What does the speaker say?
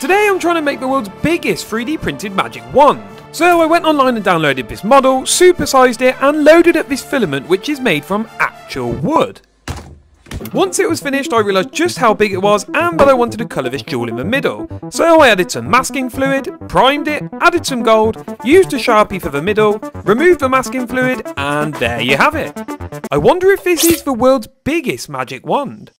Today I'm trying to make the world's biggest 3D printed magic wand. So I went online and downloaded this model, supersized it and loaded up this filament which is made from actual wood. Once it was finished I realised just how big it was and that I wanted to colour this jewel in the middle. So I added some masking fluid, primed it, added some gold, used a sharpie for the middle, removed the masking fluid and there you have it. I wonder if this is the world's biggest magic wand.